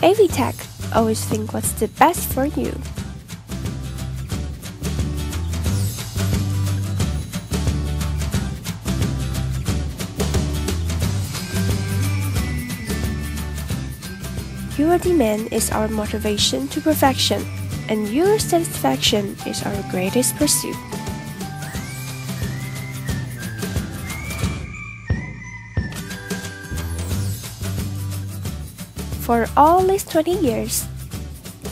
AVTECH always think what's the best for you. Your demand is our motivation to perfection, and your satisfaction is our greatest pursuit. For all these 20 years,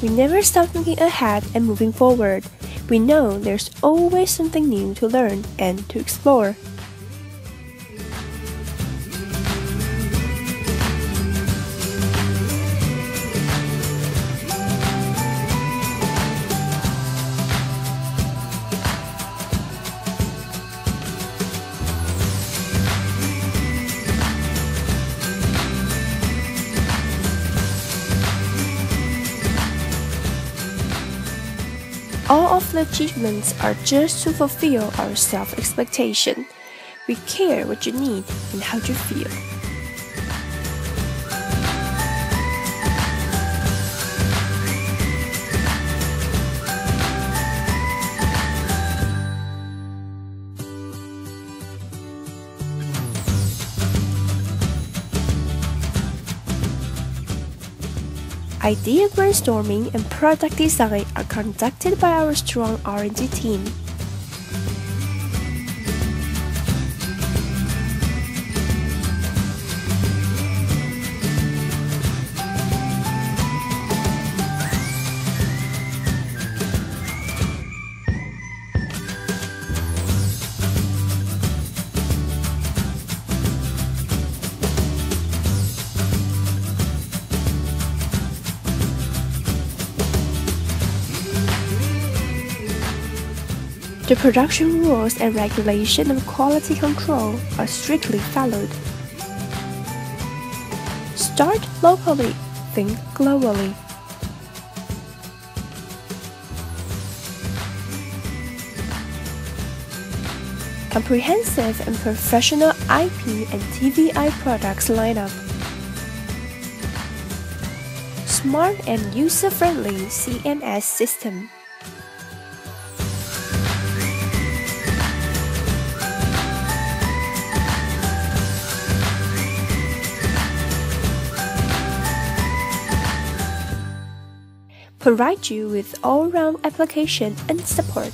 we never stop looking ahead and moving forward. We know there's always something new to learn and to explore. All of the achievements are just to fulfill our self expectation. We care what you need and how you feel. Idea brainstorming and product design are conducted by our strong R&D team. The production rules and regulation of quality control are strictly followed. Start locally, think globally. Comprehensive and professional IP and TVI products lineup. Smart and user-friendly CMS system. Provide you with all-round application and support.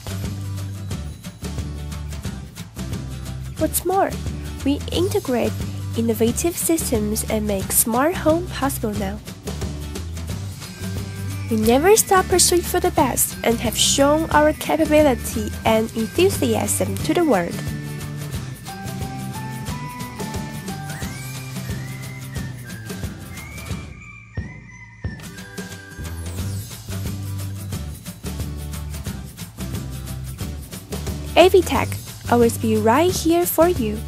What's more, we integrate innovative systems and make smart home possible now. We never stop pursuing for the best and have shown our capability and enthusiasm to the world. AVTECH always be right here for you.